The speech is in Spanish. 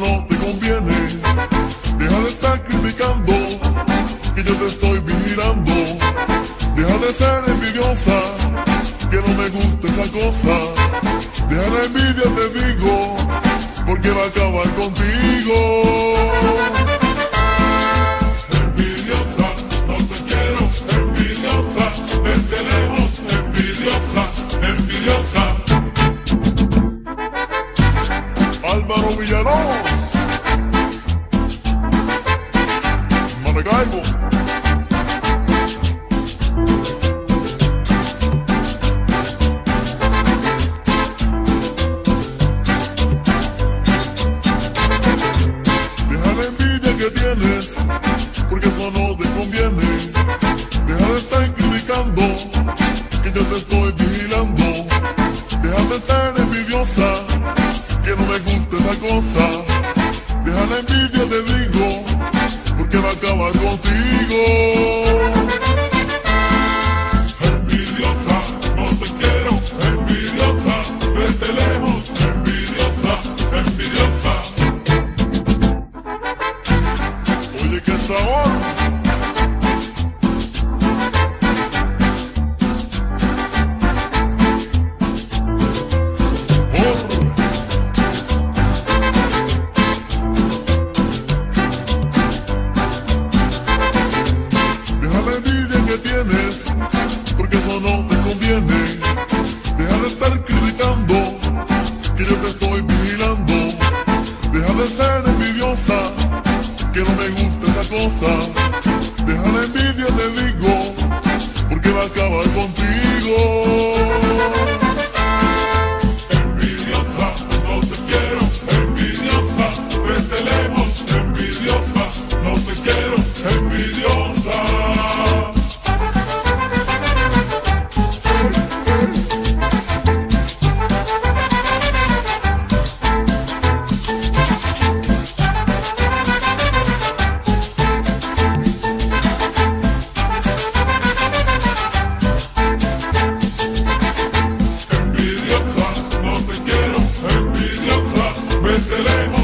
no te conviene. Deja de estar criticando, que yo te estoy vigilando. Deja de ser envidiosa, que no me gusta esa cosa. Deja la envidia, te digo, porque va a acabar contigo. Álvaro Villalobos. Maracaibo. Deja la envidia que tienes, porque eso no te conviene. Deja de estar criticando, que yo te estoy vigilando. Deja de estar otra. Deja la envidia de yo te estoy vigilando. Deja de ser envidiosa, que no me gusta esa cosa. Deja la envidia, te digo, porque va a acabar con Excelente.